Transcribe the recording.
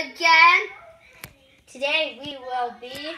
again. Today we will be